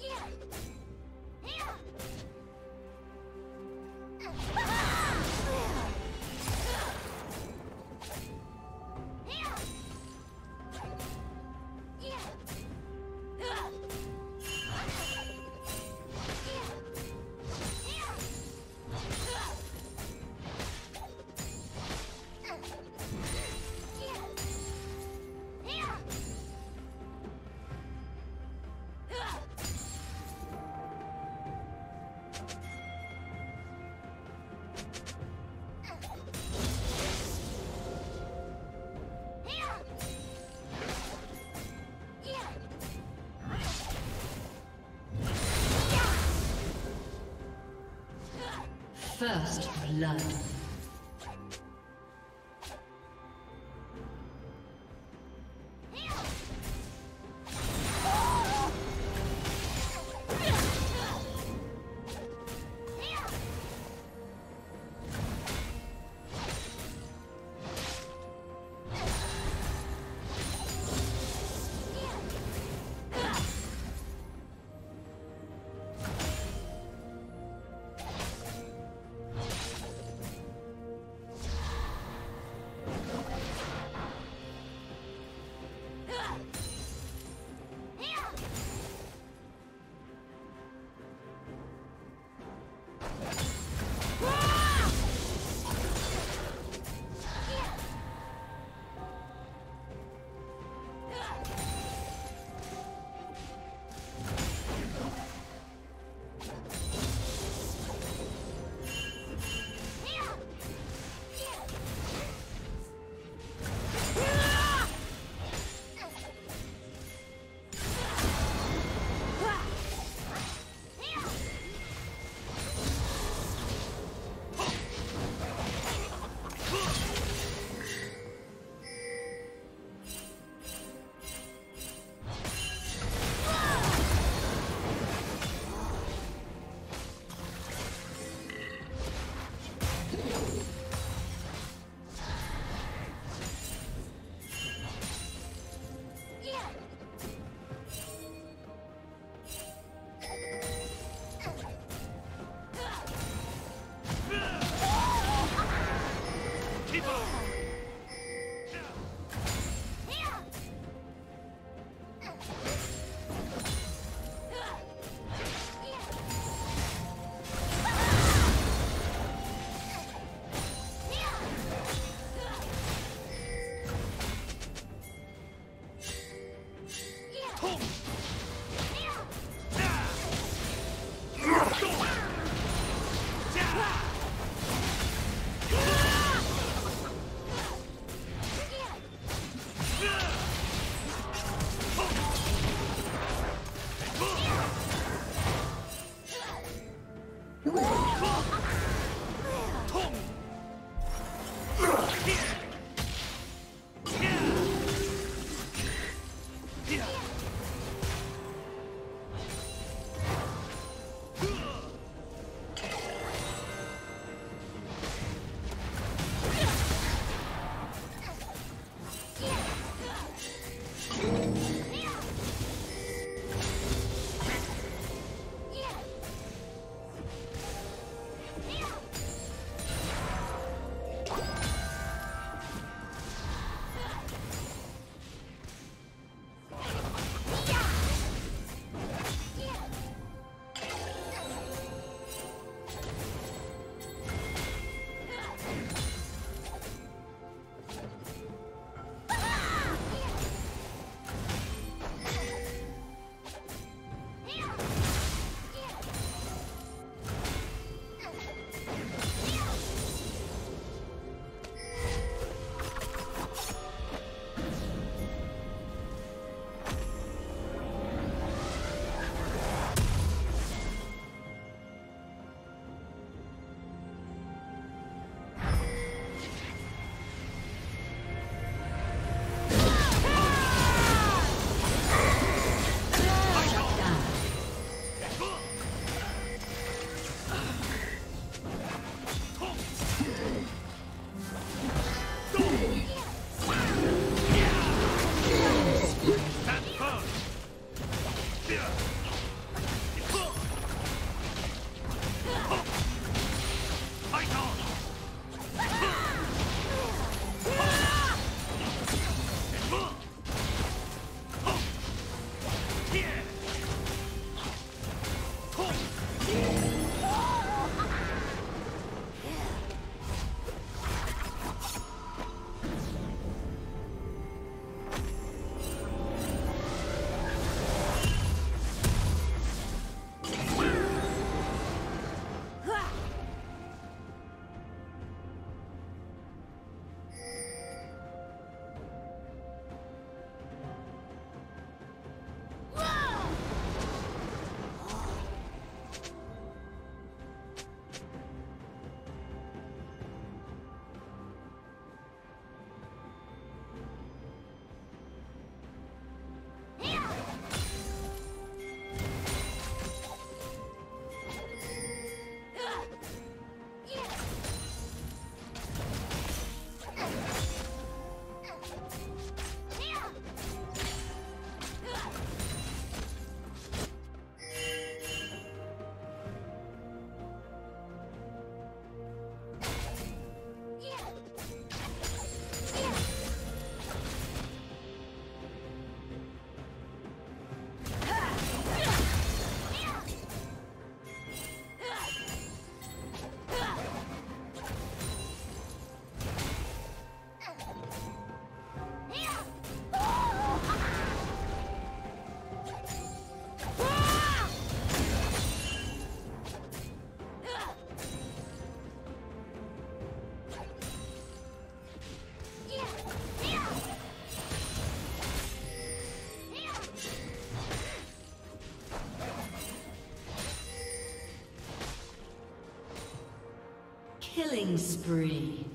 Yeah. First blood. Killing spree.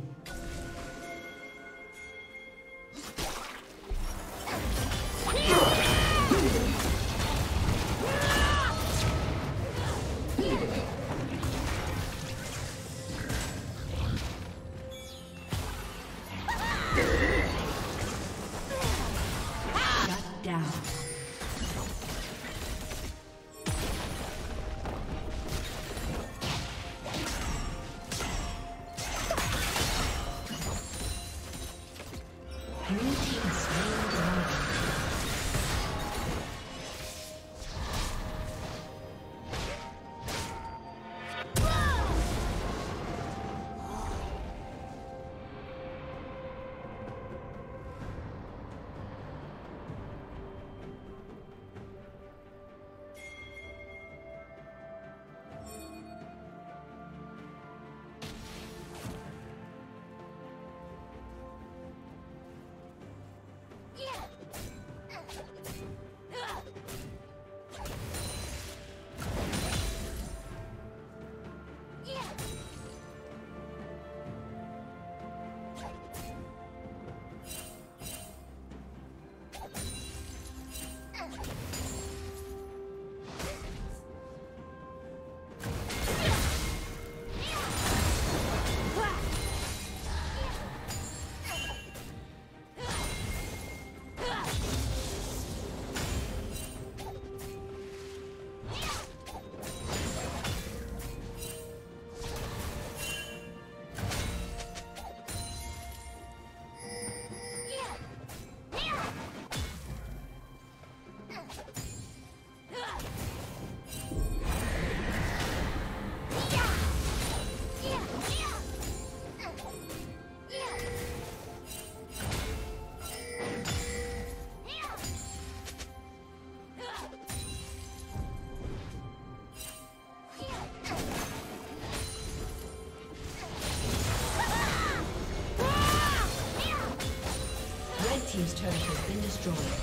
Has been destroyed.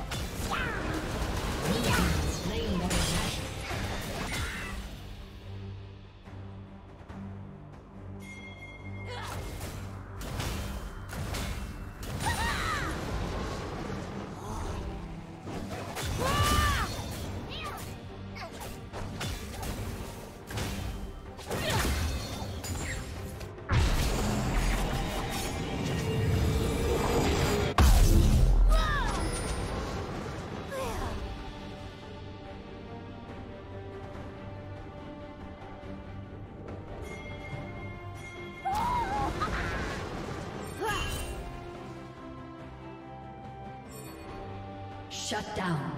Shut down.